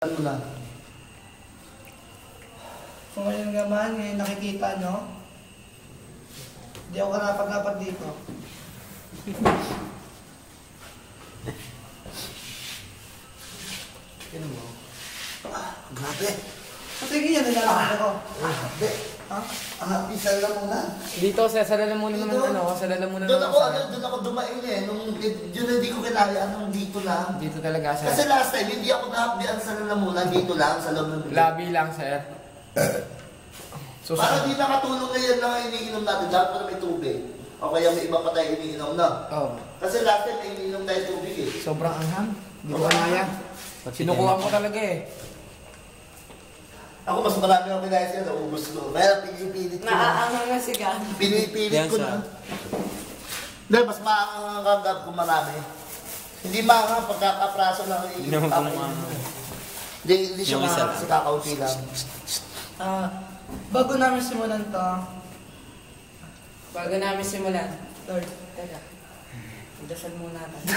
Ano na? So ngayon naman, ngayon nakikita nyo, hindi ako karapat-dapat dito. Ano mo? Ah, grabe. Sa tingin nyo, nilalakad ako. Grabe. Ha? Ah, isa lang muna. Dito, sa sa lalamunan naman, Dito. ano, sa lalamunan Doon naman ako, ano, doon ako dumain eh. Nung, yun hindi ko kilala, anong dito lang. Dito talaga sa... Kasi last time, hindi ako nakakbian sa lalamunan, dito lang, sa loob ng Labi lang, sir. So, Para di nakatulong na yan lang ang iniinom natin, dapat pala may tubig. O kaya may iba pa tayo iniinom na. Oh, Kasi last time, may iniinom tayo tubig eh. sobrang anghang. Hindi ko kanaya. Sinukuha mo talaga eh. Ako mas marami ako kinaya siya, naubos ko. Kaya pinipilit ko na. Naaangang na si Gan. Pinipilit ko na. Hindi, mas maangang kung marami. Hindi maangang pagkakapraso lang ang Hindi. Hindi, hindi siya maangang kasi kakaunti lang. Ah, bago namin simulan to, Bago namin simulan. Lord, Teka. Dasal muna tayo.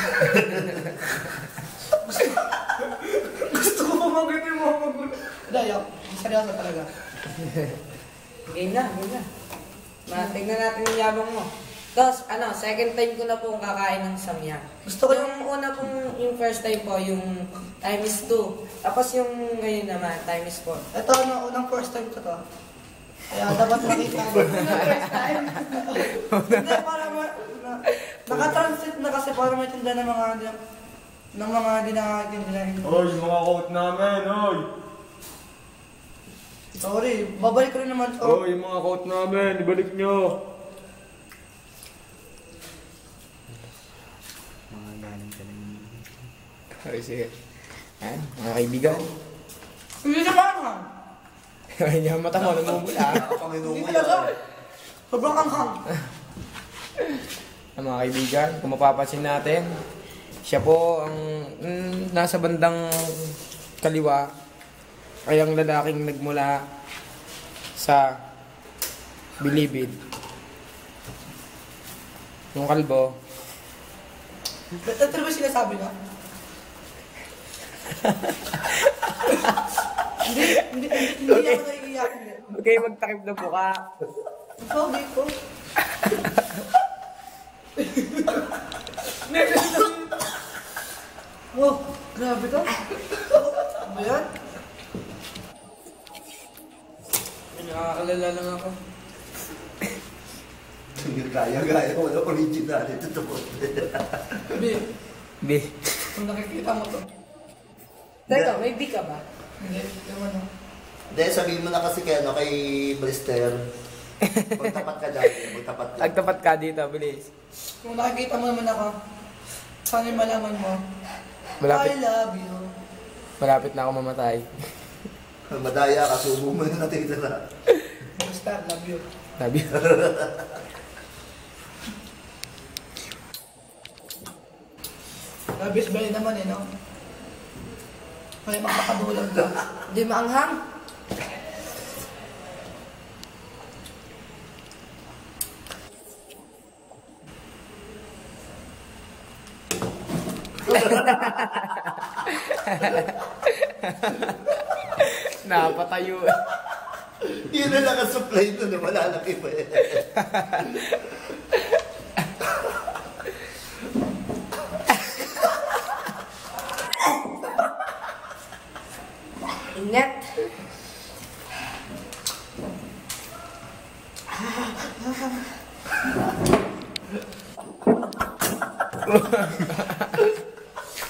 gusto ko pumagod yung mga magulo. Hindi, ayok. Seryoso talaga. Game na, game na. Ma, tingnan natin yung yabang mo. Tapos, ano, second time ko na pong kakain ng samyang. Gusto ko yung una pong, yung first time po, yung time is 2. Tapos yung ngayon naman, time is 4. Ito, ano, unang first time ko to. Kaya dapat makita mo. first time? Hindi, para ma... Na, nakatranslate na kasi para maintindihan ng mga... ng mga hindi nakakaintindihan. Oy, mga coat namin, oy! Sorry, babalik ko rin naman to. Oy, mga coat namin, ibalik nyo! Ay, sige. Ayan, mga kaibigan. Hindi na parang. Ay, niya mata mo, namumula. Hindi talaga. Sobrang anghang. Ang mga kaibigan, kung mapapansin natin, siya po ang mm, nasa bandang kaliwa ay ang lalaking nagmula sa Bilibid. Yung kalbo, Ito ba yung sinasabi niya? hindi, hindi, hindi, hindi ako naiiyak. Okay, magtakip na po ka. Ikaw, dito. oh, grabe to. Ano ba yan? Nakakalala lang ako. Gaya-gaya, wala original. Ito totoo. Sabi, Bi. kung nakikita mo to. Teka, may B ka ba? Hindi, naman oh. Hindi, sabihin mo na kasi kay, ano, kay Brister. Magtapat ka dyan, magtapat ka. Agtapat ka dito, bilis. Kung nakikita mo naman ako, sana yung malaman mo, I Malapit, love you. malapit na ako mamatay. Madaya ka, subo mo na natin na. Basta, love you. Sabi. Labis ba yun naman eh, no? Kaya magpakadulang ka. Di maanghang? Napatayo. Yun na lang ang supply nun, wala lang iba eh. Ingat.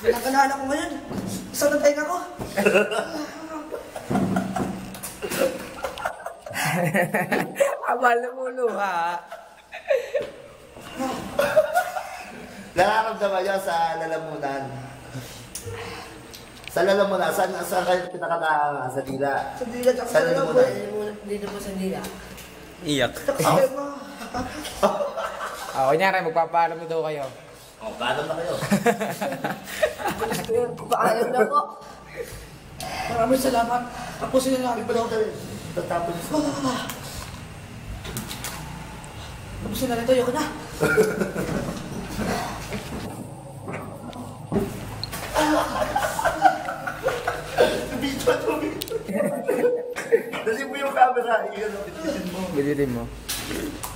Pinakalala ko ngayon. Isa na tayo ako. Abal mo luha. Nararamdaman niya sa lalamunan. Sa lalamunan, saan, saan kayo pinakatanga? Sa dila. Sa dila at Sa sa lalamunan. Dito po sa dila. Iyak. Sabi mo. Ah, kunyari, magpapaalam na daw kayo. O, paano na kayo? Paalam na po. Maraming salamat. Tapusin na natin. Ipalaw ka rin. Tatapon sa... Tapusin na rin ito. Ayoko na. Sabi Dali mo yung camera, iyan ang mo. Bilitin mo.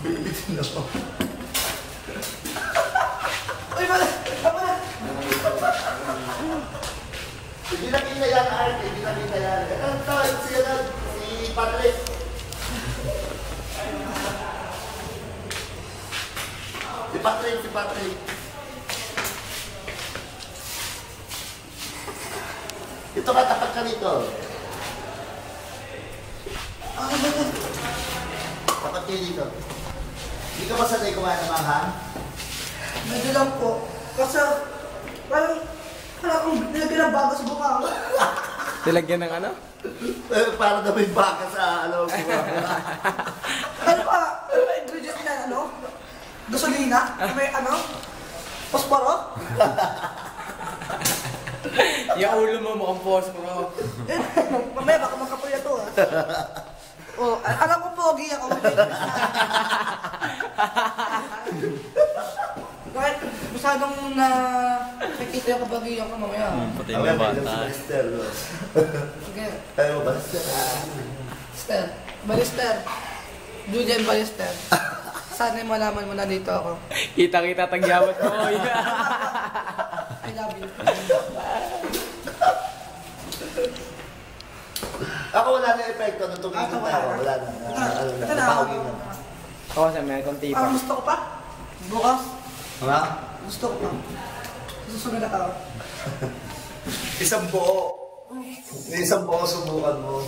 Bititin mo. Uy, wala! Wala! Hindi na. Hindi na kita yan. Ito, ito, ito, si, ano, si Patrick. Si Patrick, si Patrick. Ito ka, tapat ka rito. Ito? Tapat kayo dito. Ka masanay kumain ng manghang? Medyo lang po. Kasi, parang, parang nilagyan ng bago sa Tilagyan ng ano? Eh, para na may baka sa ano ko. Ano pa? Ano pa ingredient na, ano? Gasolina? May ano? Posporo? Yung ulo mo mukhang posporo. Eh, mamaya baka magkapuya to ah. Oh, alam ko pogi ako. Kahit masyadong na nakikita yung kabagiyan ko mamaya. Pati yung mga bata. Balister. Okay. Ayaw mo, balister. Balister. Balister. Julian Balister. Sana malaman mo na dito ako. Kita-kita tagyawat mo. oy. I love you. Ako wala na epekto nung tumingin Ako na wala ako. na. Wala na. Ito Ah, Ano na, ito na. Oo, sa may konti pa. Parang gusto ko pa. Bukas. Ha? Gusto ko pa. Susunod na tao. Isang buo. Isang buo subukan mo.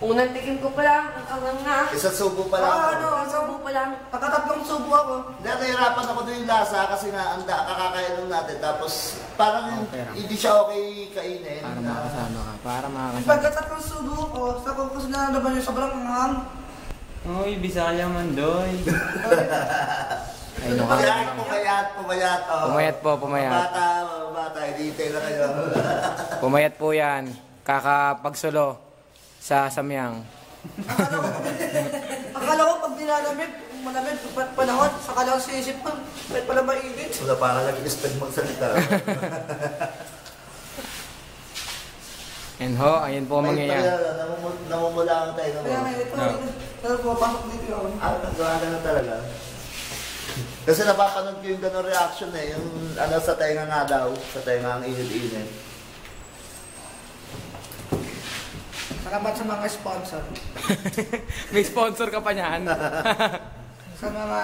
Unang tikim ko pa lang, ang ang nga. Isang subo pa lang. Ah, ako. ano, Ang sabu pa lang. Nakatatlong subo ako. Hindi, nahirapan ako doon yung lasa kasi nga ang da- kakakainom natin. Tapos parang Okay lang. hindi siya okay kainin. Para Na- makasama ka. Para makakasama. Pagkatatlong subo ko, sa ko kasi nalaban yung sobrang anghang. Uy, Bisaya man, doy. Ay, no, Pumayat, pumayat, pumayat. oh. Pumayat po, pumayat. Bata, bata, hindi na kayo. Pumayat po yan. Kakapagsulo sa Samyang. Akala ko, pag nilalamig, malamig, pa- panahon, saka lang sisip ko, kahit pala mainit. Wala para nag-expect magsalita. And ho, ayun po ang mangyayari. Namumula ang tayo Kaya ngayon ito, No. pero pumapasok dito ako. Ah, nagawa na talaga. Kasi napapanood ko yung gano'ng reaction eh. Yung ano sa tenga nga daw. Sa tenga ang init-init. Salamat sa mga sponsor. May sponsor ka pa niyan. Sa mga...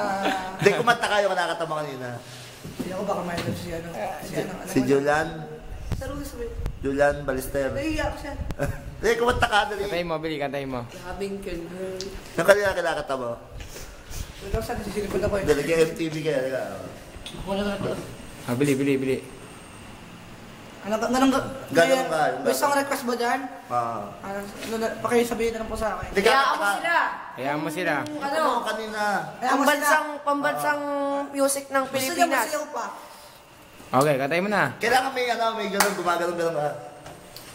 Hindi, kumanta kayo nakakatama kanina. Hindi ako baka may si ano. Si ano. Si Julian. Sa Luis, wait. Julian Balister. Naiiyak siya. Hindi, kumanta ka dali. Kantahin mo, Bili, kantahin mo. Grabing girl. Yung kanina kinakatama. Ikaw sa nasisilipod ako eh. Dali kay MTV kaya. kaya. Wala na ito. Ah, Bili, Bili, Bili. Ano ka? Ganun ka? Ganun ka, May isang ganun. request ba dyan? Ah. Ano, ano, na- pakisabihin na lang po sa akin. Hindi ka Kaya ako sila. Hayaan mo sila. Ano? kanina. Kaya mo sila. Pambansang, pambansang music ng Gusto niya Pilipinas. pa. Okay, kantahin mo na. Kailangan may ano, may gano'n, gumagano'n gano'n ka.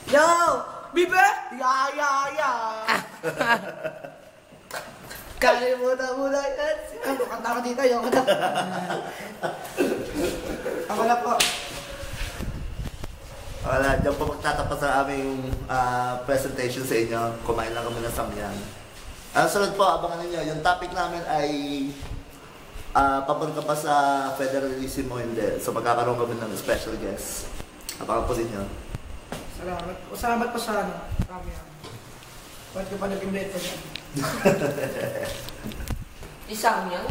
Yo! Bibe! Ya, ya, ya! Kalimutan mo na yan. Ano, kanta ka dito, yung kanta. Ang wala po. Wala, dyan po magtatapos sa aming ah, presentation sa inyo. Kumain lang kami ng samyan. Ang sunod po, abangan ninyo. Yung topic namin ay uh, pabor ka ba sa federalism o hindi. So magkakaroon kami ng special guest. Abangan po ninyo. Salamat. Salamat po sa ano. Kami yan. Ba't ko pa nag-invite ko dyan? Isang yan.